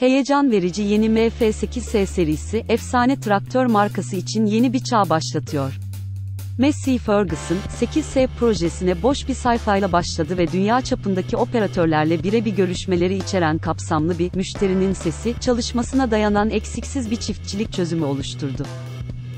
Heyecan verici yeni MF8S serisi, efsane traktör markası için yeni bir çağ başlatıyor. Massey Ferguson, 8S projesine boş bir sayfayla başladı ve dünya çapındaki operatörlerle birebir görüşmeleri içeren kapsamlı bir müşterinin sesi çalışmasına dayanan eksiksiz bir çiftçilik çözümü oluşturdu.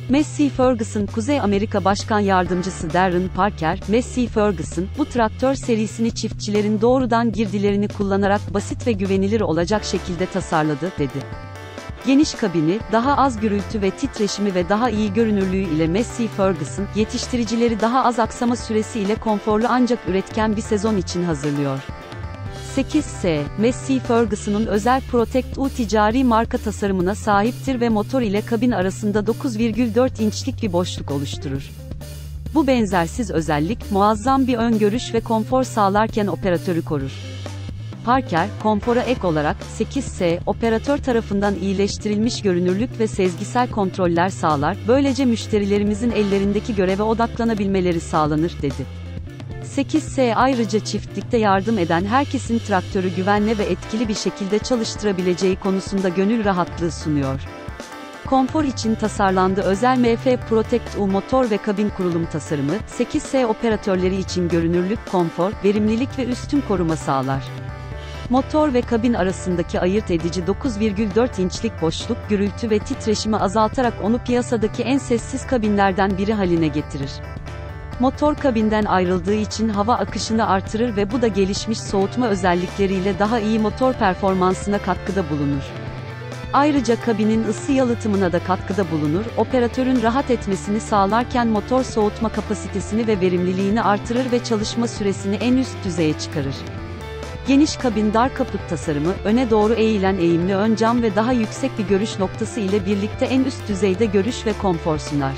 Massey Ferguson, Kuzey Amerika Başkan Yardımcısı Darren Parker, Massey Ferguson, bu traktör serisini çiftçilerin doğrudan girdilerini kullanarak basit ve güvenilir olacak şekilde tasarladı, dedi. Geniş kabini, daha az gürültü ve titreşimi ve daha iyi görünürlüğü ile Massey Ferguson, yetiştiricileri daha az aksama süresi ile konforlu ancak üretken bir sezon için hazırlıyor. 8S, Massey Ferguson'un özel Protect U ticari marka tasarımına sahiptir ve motor ile kabin arasında 9,4 inçlik bir boşluk oluşturur. Bu benzersiz özellik, muazzam bir ön görüş ve konfor sağlarken operatörü korur. Parker, konfora ek olarak 8S, operatör tarafından iyileştirilmiş görünürlük ve sezgisel kontroller sağlar, böylece müşterilerimizin ellerindeki göreve odaklanabilmeleri sağlanır, dedi. 8S ayrıca çiftlikte yardım eden herkesin traktörü güvenli ve etkili bir şekilde çalıştırabileceği konusunda gönül rahatlığı sunuyor. Konfor için tasarlandı özel MF Protect U motor ve kabin kurulum tasarımı, 8S operatörleri için görünürlük, konfor, verimlilik ve üstün koruma sağlar. Motor ve kabin arasındaki ayırt edici 9,4 inçlik boşluk, gürültü ve titreşimi azaltarak onu piyasadaki en sessiz kabinlerden biri haline getirir. Motor kabinden ayrıldığı için hava akışını artırır ve bu da gelişmiş soğutma özellikleriyle daha iyi motor performansına katkıda bulunur. Ayrıca kabinin ısı yalıtımına da katkıda bulunur, operatörün rahat etmesini sağlarken motor soğutma kapasitesini ve verimliliğini artırır ve çalışma süresini en üst düzeye çıkarır. Geniş kabin dar kaput tasarımı, öne doğru eğilen eğimli ön cam ve daha yüksek bir görüş noktası ile birlikte en üst düzeyde görüş ve konfor sunar.